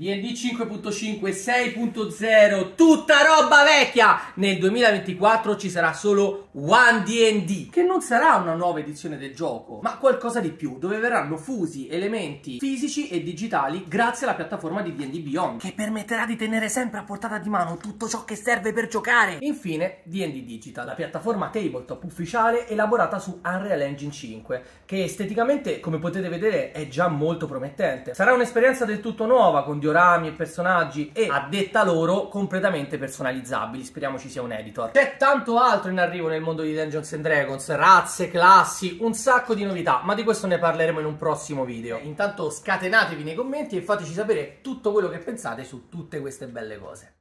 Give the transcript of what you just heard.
D&D 5.5, 6.0, tutta roba vecchia! Nel 2024 ci sarà solo One D&D, che non sarà una nuova edizione del gioco, ma qualcosa di più, dove verranno fusi elementi fisici e digitali grazie alla piattaforma di D&D Beyond, che permetterà di tenere sempre a portata di mano tutto ciò che serve per giocare. Infine, D&D Digital, la piattaforma tabletop ufficiale elaborata su Unreal Engine 5, che esteticamente, come potete vedere, è già molto promettente. Sarà un'esperienza del tutto nuova, con diorami e personaggi e, a detta loro, completamente personalizzabili. Speriamo ci sia un editor. C'è tanto altro in arrivo nel mondo di Dungeons and Dragons, razze, classi, un sacco di novità, ma di questo ne parleremo in un prossimo video. Intanto scatenatevi nei commenti e fateci sapere tutto quello che pensate su tutte queste belle cose.